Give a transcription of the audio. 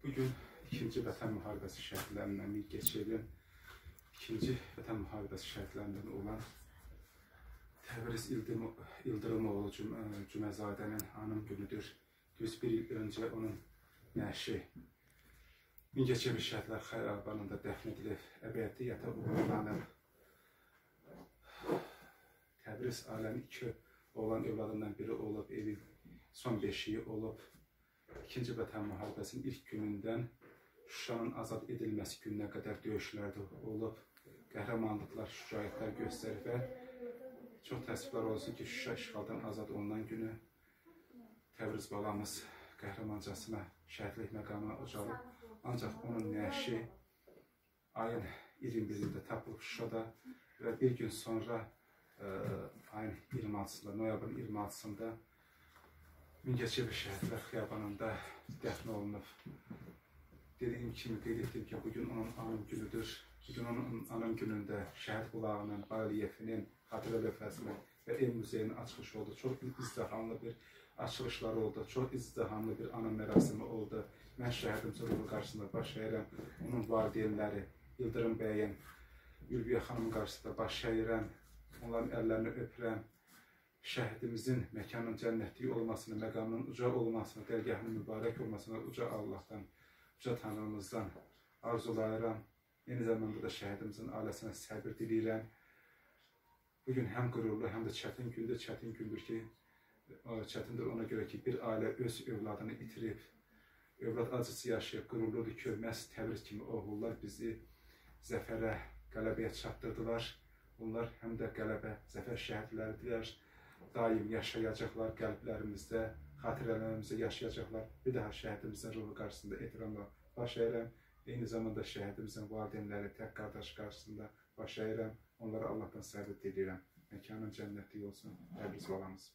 Bugün ikinci Vətən müharibəsi şərtlərindən bir keçirilən ikinci Vətən müharibəsi şərtlərindən olan Təbriz İldırım, İldırımoğlu Cüm Cümezadənin anım günüdür. Düz bir il öncə onun nəşi Mingəçevir şəhətlər xərabanında dəfn edilib, əbədiyyətə uğurlanıb. Təbriz aləmin iki oğlan övladından biri olub, evin son beşiyi olub. İkinci Vətən müharibəsinin ilk günündən Şuşanın azad edilməsi gününə qədər döyüşlərdə olub, qəhrəmanlıqlar, şücaətlər göstərib və çox təəssüflər olsun ki, Şuşa işğaldan azad olunan günü Təbriz balamız qəhrəmancasına şəhidlik məqamına ucalıb. Ancaq onun nəşi ayın 21-də tapılıb Şuşada və bir gün sonra ə, e, ayın 26-sında, noyabrın 26-sında Mingəçevir şəhidlər xiyabanında dəfn olunub. Dediyim kimi qeyd etdim ki, bugün onun anım günüdür. Bugün onun anım günündə şəhid bulağının, Baliyevinin, xatirə lövhəsinin və ev muzeyinin açılışı oldu. Çox izdihamlı bir açılışlar oldu. Çox izdihamlı bir anım mərasimi oldu. Mən şəhidim ruhu qarşısında baş əyirəm. Onun valideynləri, Yıldırım bəyin, Ülviyə xanımın qarşısında baş əyirəm. Onların əllərini öpürəm şəhidimizin məkanın cənnətlik olmasını, məqamının uca olmasını, dərgahının mübarək olmasını uca Allahdan, uca Tanrımızdan arzulayıram. Eyni zamanda da şəhidimizin ailəsinə səbir diləyirəm. Bugün həm qürurlu, həm də çətin gündür. Çətin gündür ki, çətindir ona görə ki, bir ailə öz övladını itirib, övlad acısı yaşayıb, qürurludur ki, məhz Təbriz kimi oğullar bizi zəfərə, qələbəyə çatdırdılar. Bunlar həm də qələbə, zəfər şəhidləridirlər daim yaşayacaqlar qəlblərimizdə, xatirələrimizdə yaşayacaqlar. Bir daha şəhidimizin ruhu qarşısında ehtiramla baş əyirəm. Eyni zamanda şəhidimizin valideynləri, tək qardaş qarşısında baş əyirəm. Onlara Allahdan səbir diləyirəm. Məkanın cənnətlik olsun. Təbriz balamız.